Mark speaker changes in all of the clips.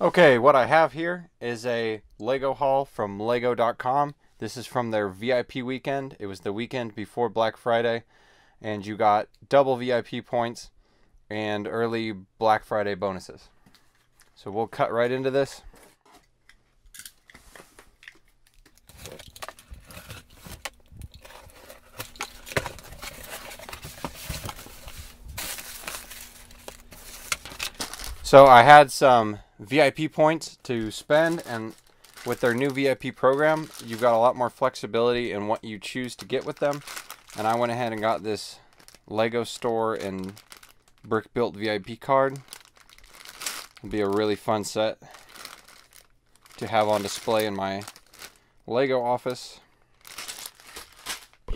Speaker 1: Okay, what I have here is a Lego haul from Lego.com. This is from their VIP weekend. It was the weekend before Black Friday, and you got double VIP points and early Black Friday bonuses. So we'll cut right into this. So I had some VIP points to spend, and with their new VIP program, you've got a lot more flexibility in what you choose to get with them. And I went ahead and got this Lego Store and Brick Built VIP card. It'll be a really fun set to have on display in my Lego office.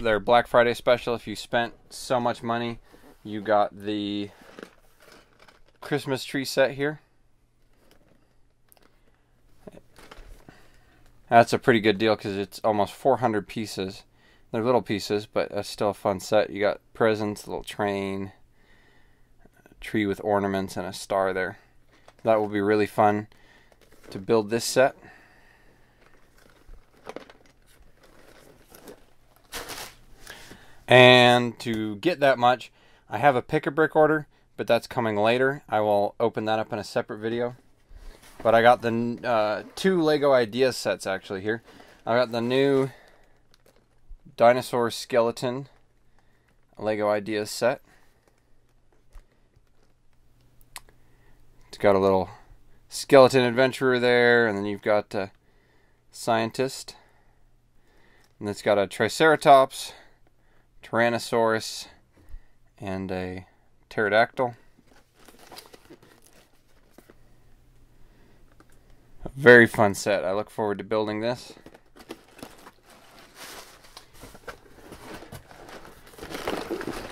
Speaker 1: Their Black Friday special, if you spent so much money, you got the Christmas tree set here. That's a pretty good deal because it's almost 400 pieces. They're little pieces, but that's still a fun set. You got presents, a little train, a tree with ornaments, and a star there. That will be really fun to build this set. And to get that much, I have a pick a brick order but that's coming later. I will open that up in a separate video. But I got the uh, two Lego Ideas sets actually here. I got the new Dinosaur Skeleton Lego Ideas set. It's got a little skeleton adventurer there, and then you've got a scientist. And it's got a Triceratops, Tyrannosaurus, and a pterodactyl. Very fun set. I look forward to building this.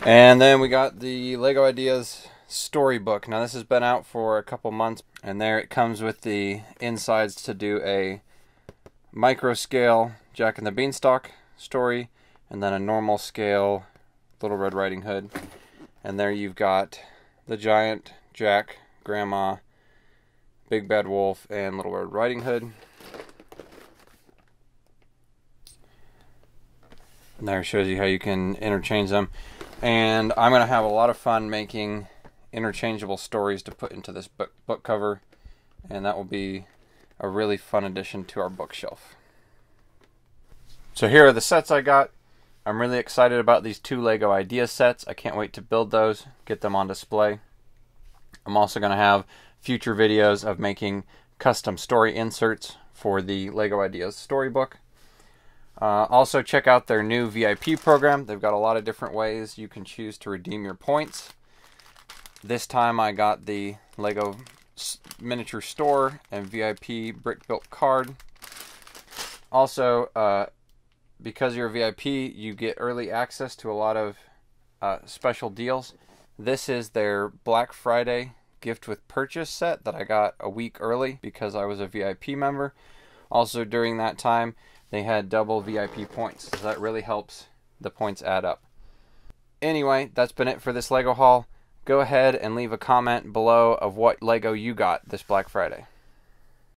Speaker 1: And then we got the Lego Ideas storybook. Now this has been out for a couple months and there it comes with the insides to do a micro scale Jack and the Beanstalk story and then a normal scale Little Red Riding Hood. And there you've got the giant, Jack, Grandma, Big Bad Wolf, and Little Red Riding Hood. And there shows you how you can interchange them. And I'm going to have a lot of fun making interchangeable stories to put into this book, book cover. And that will be a really fun addition to our bookshelf. So here are the sets I got. I'm really excited about these two Lego idea sets. I can't wait to build those, get them on display. I'm also going to have future videos of making custom story inserts for the Lego Ideas storybook. Uh, also, check out their new VIP program. They've got a lot of different ways you can choose to redeem your points. This time I got the Lego miniature store and VIP brick built card. Also, uh, because you're a VIP, you get early access to a lot of uh, special deals. This is their Black Friday gift with purchase set that I got a week early because I was a VIP member. Also, during that time, they had double VIP points, so that really helps the points add up. Anyway, that's been it for this LEGO haul. Go ahead and leave a comment below of what LEGO you got this Black Friday.